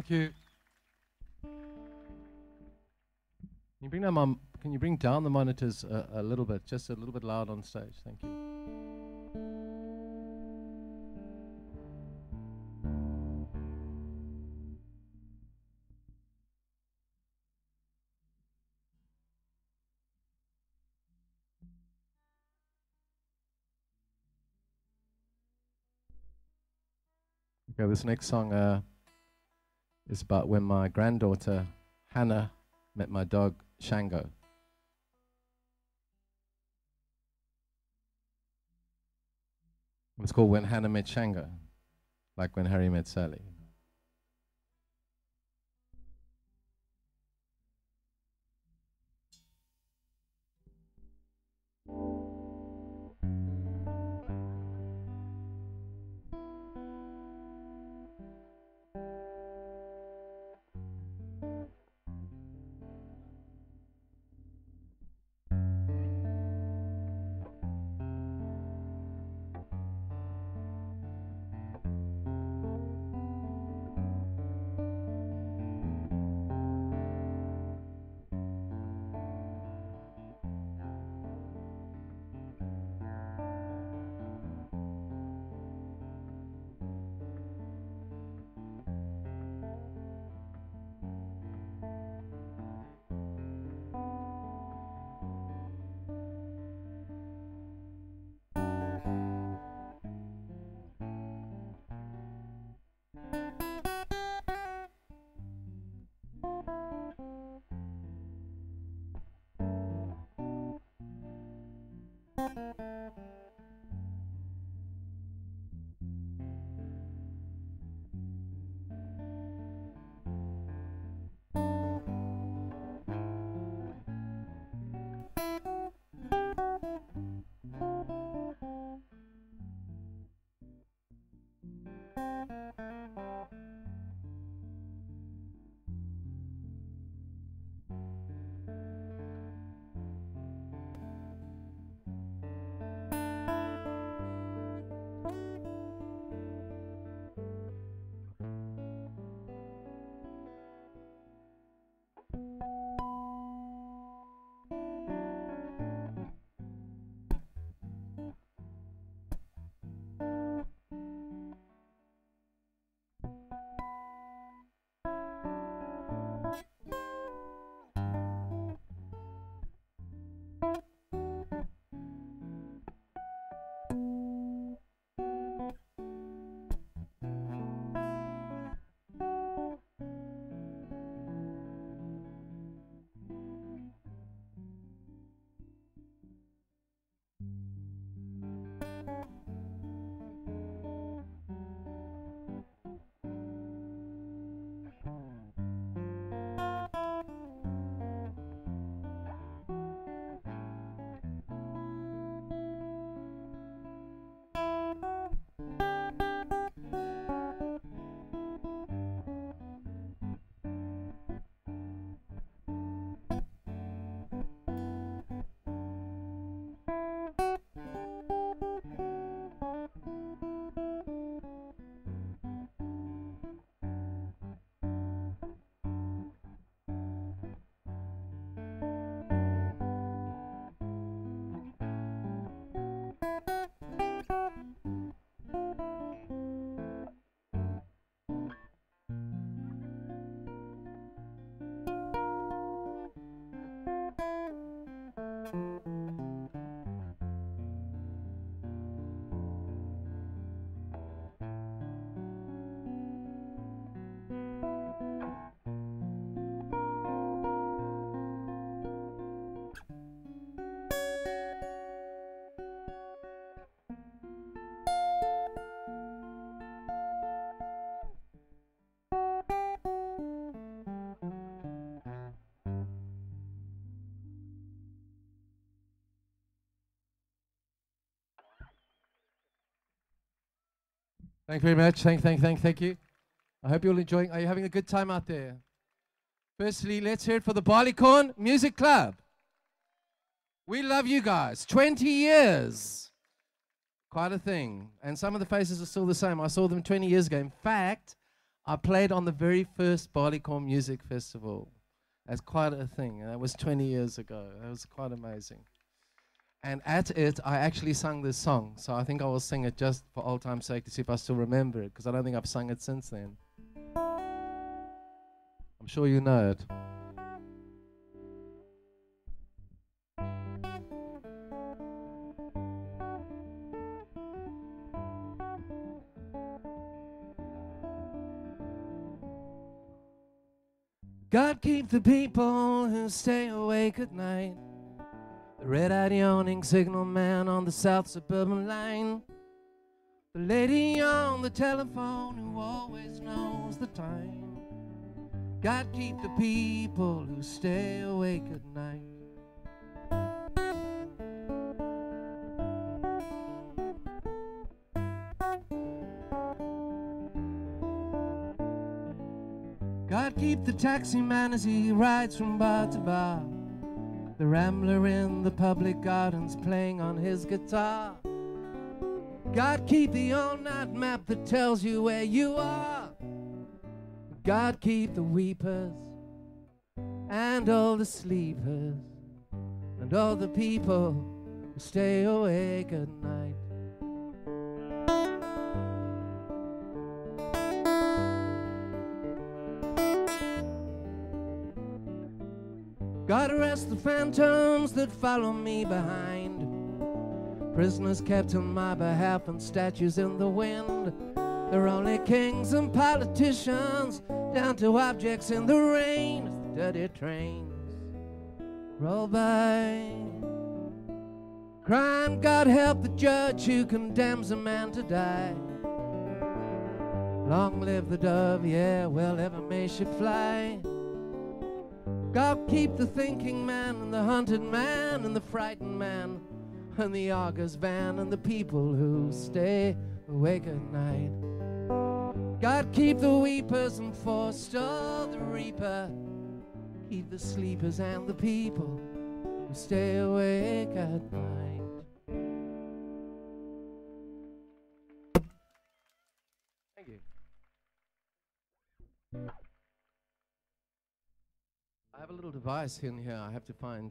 Thank you. Can you bring down my, Can you bring down the monitors a, a little bit, just a little bit loud on stage? Thank you. Okay, this next song uh, is about when my granddaughter Hannah met my dog Shango. It's called When Hannah Met Shango, like when Harry met Sally. Thank you very much. Thank, thank, thank, thank you. I hope you're all enjoying. Are you having a good time out there? Firstly, let's hear it for the Barleycorn Music Club. We love you guys. 20 years. Quite a thing. And some of the faces are still the same. I saw them 20 years ago. In fact, I played on the very first Barleycorn Music Festival. That's quite a thing. That was 20 years ago. That was quite amazing. And at it, I actually sung this song. So I think I will sing it just for old time's sake to see if I still remember it, because I don't think I've sung it since then. I'm sure you know it. God keep the people who stay awake at night. The red-eyed yawning signal man on the south suburban line. The lady on the telephone who always knows the time. God keep the people who stay awake at night. God keep the taxi man as he rides from bar to bar. The rambler in the public gardens playing on his guitar. God keep the all night map that tells you where you are. God keep the weepers and all the sleepers and all the people who stay awake at night. God arrest the phantoms that follow me behind. Prisoners kept on my behalf and statues in the wind. They're only kings and politicians, down to objects in the rain dirty trains roll by. Crying, God help the judge who condemns a man to die. Long live the dove, yeah, well, ever may she fly. God keep the thinking man and the hunted man and the frightened man and the Argus van and the people who stay awake at night. God keep the weepers and forestall the reaper. Keep the sleepers and the people who stay awake at night. Little device in here I have to find.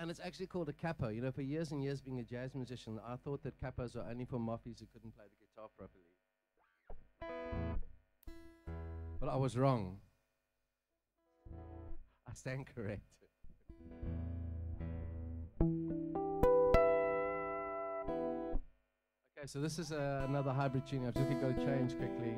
And it's actually called a capo. You know, for years and years being a jazz musician, I thought that capos are only for moffies who couldn't play the guitar properly. But I was wrong. I stand corrected. Okay, so this is uh, another hybrid tuning. I've just got to change quickly.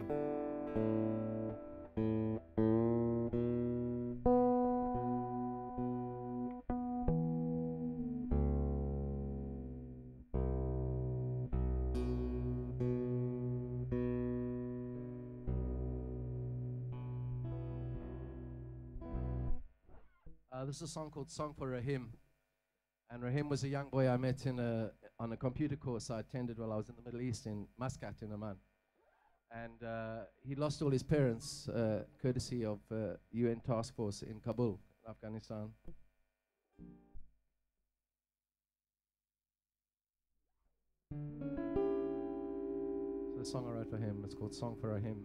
This is a song called Song for Rahim. And Rahim was a young boy I met in a, on a computer course I attended while I was in the Middle East in Muscat in Oman. And uh, he lost all his parents, uh, courtesy of uh, UN task force in Kabul, Afghanistan. So the song I wrote for him, it's called Song for Rahim.